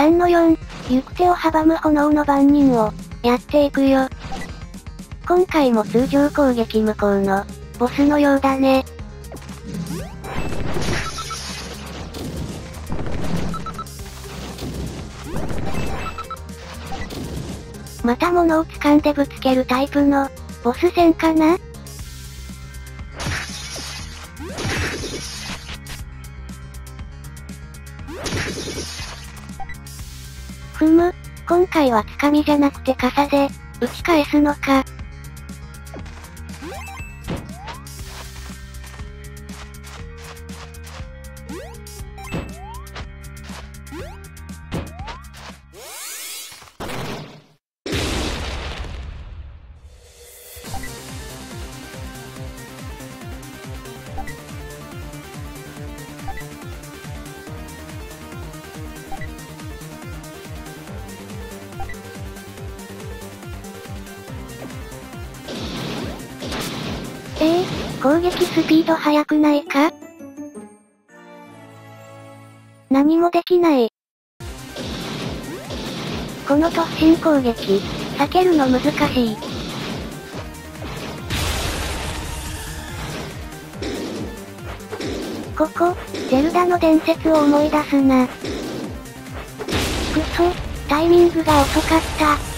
3の4、行く手を阻む炎の番人を、やっていくよ。今回も通常攻撃無効の、ボスのようだね。また物を掴んでぶつけるタイプの、ボス戦かな？今回はつかみじゃなくて傘で、打ち返すのか。攻撃スピード速くないか？何もできない。この突進攻撃、避けるの難しい。ここ、ゼルダの伝説を思い出すな。くそ、タイミングが遅かった。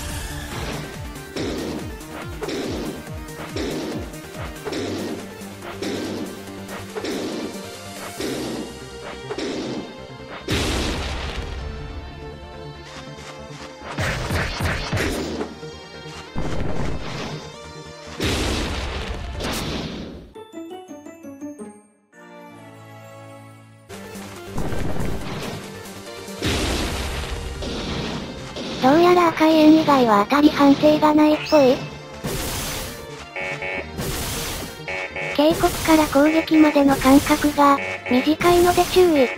どうやら赤い円以外は当たり判定がないっぽい。警告から攻撃までの間隔が、短いので注意。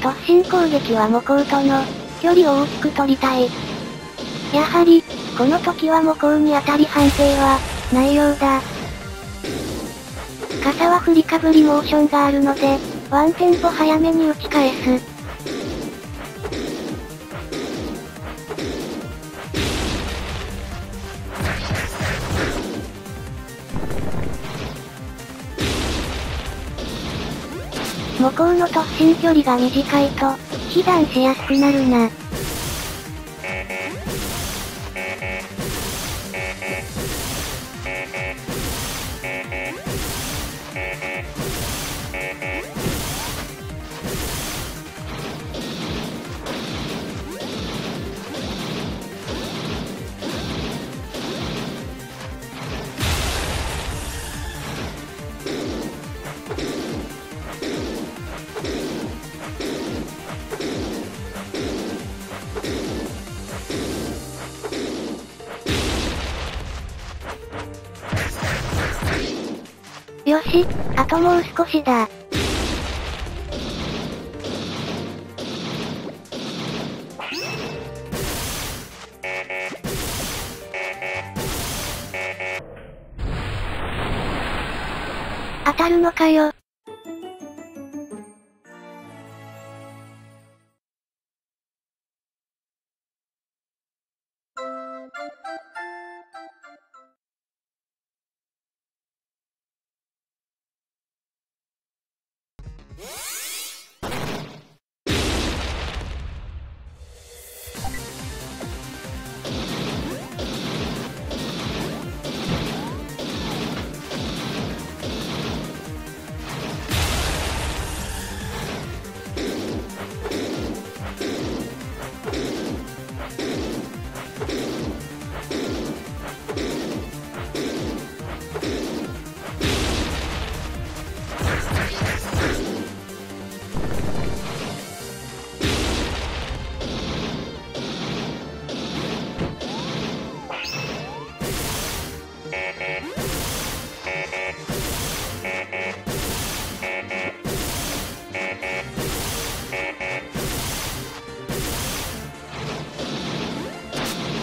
突進攻撃は模倣との、距離を大きく取りたい。やはり、この時は模倣に当たり判定は、ないようだ。傘は振りかぶりモーションがあるので、ワンテンポ早めに打ち返す。向こうの突進距離が短いと、被弾しやすくなるな。し、あともう少しだ。当たるのかよ。What?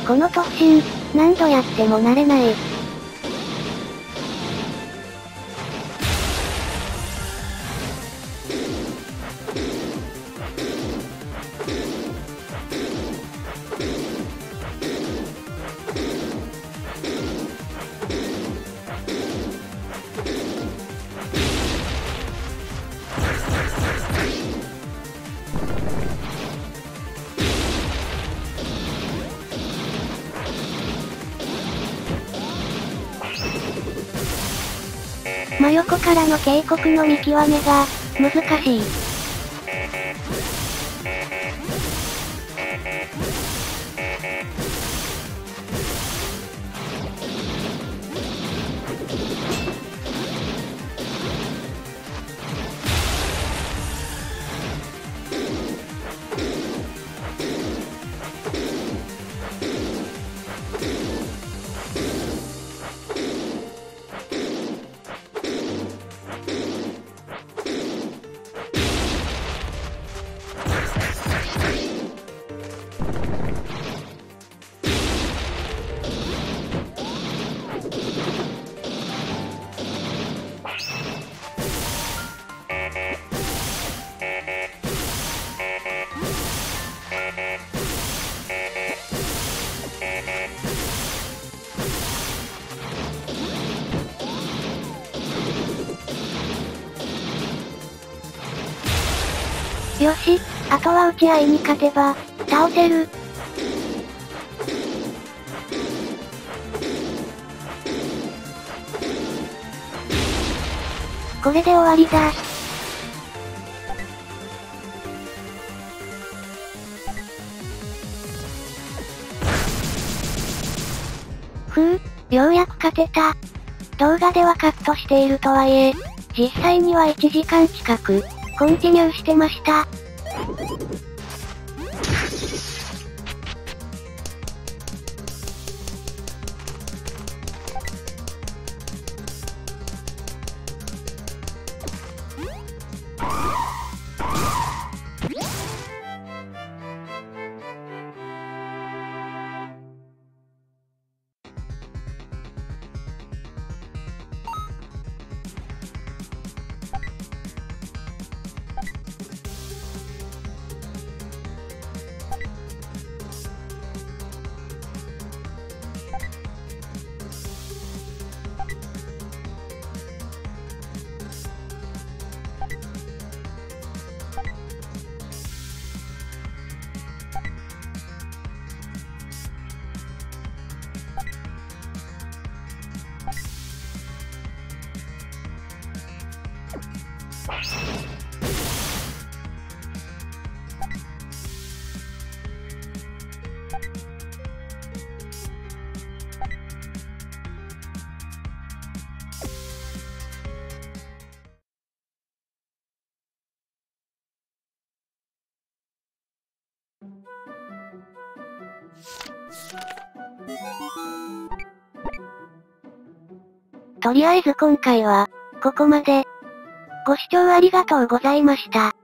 この突進、何度やっても慣れない。真横からの警告の見極めが、難しい。よし、あとは打ち合いに勝てば、倒せる。これで終わりだ。ふう、ようやく勝てた。動画ではカットしているとはいえ、実際には1時間近く、コンティニューしてました。とりあえず今回は、ここまで。ご視聴ありがとうございました。